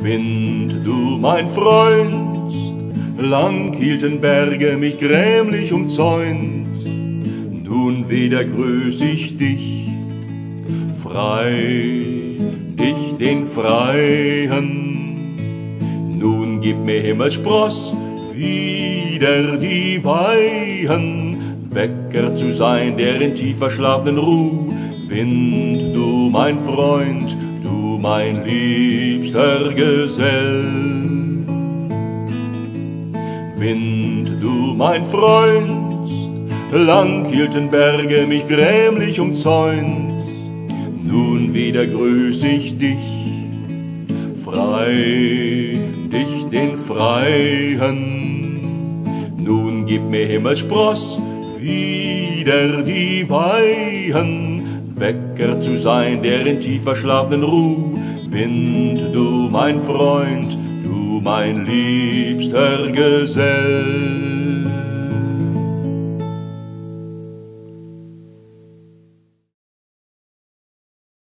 Wind, du mein Freund, lang hielten Berge mich grämlich umzäunt, nun wieder grüß ich dich, frei, dich den Freien. Nun gib mir Himmelspross, wieder die Weihen, Wecker zu sein, der in tief verschlafenen Ruh, Wind, du mein Freund, mein liebster Gesell. Wind, du mein Freund, lang hielten Berge mich grämlich umzäunt, nun wieder grüß ich dich, frei, dich den Freien. Nun gib mir Himmelspross, wieder die Weihen, Wecker zu sein, der in tief verschlafenen Ruh, Wind, du mein Freund, du mein liebster Gesell.